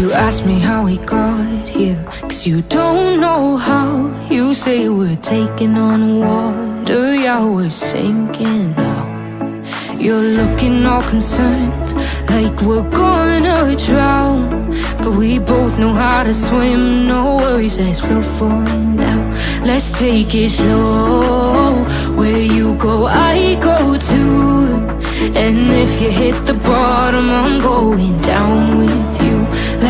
You ask me how we got here, cause you don't know how. You say we're taking on water, yeah, we're sinking now. You're looking all concerned, like we're gonna drown. But we both know how to swim, no worries, let's flow for now. Let's take it slow. Where you go, I go too. And if you hit the bottom, I'm going down with you.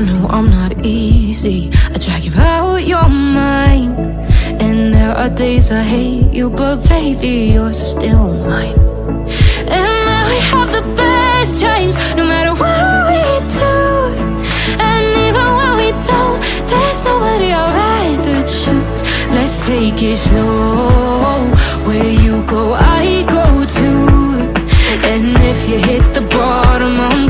I know I'm not easy. I drag you out your mind. And there are days I hate you, but baby, you're still mine. And now we have the best times, no matter what we do. And even when we don't, there's nobody I'd rather choose. Let's take it slow. Where you go, I go too. And if you hit the bottom, I'm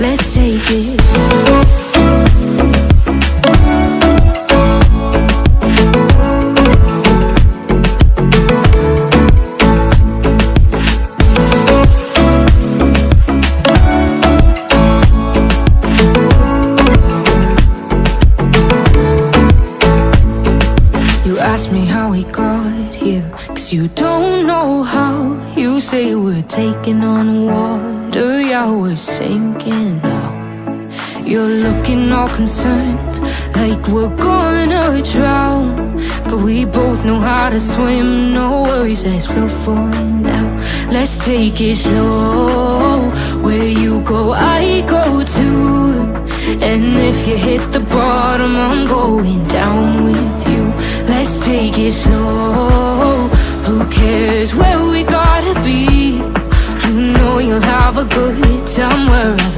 Let's take it. You ask me how we got here, cause you don't know how. You say we're taking on water, yeah, we're sinking now. You're looking all concerned, like we're gonna drown. But we both know how to swim, no worries, let's flow for now. Let's take it slow. Where you go, I go too. And if you hit the bottom, I'm going down with you. Let's take it slow. Who cares where we gotta a good time wherever